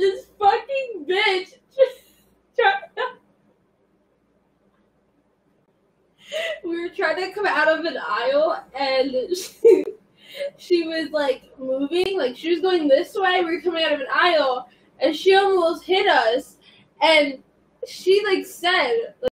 This fucking bitch. we were trying to come out of an aisle and she, she was like moving, like she was going this way. We were coming out of an aisle and she almost hit us. And she like said, like,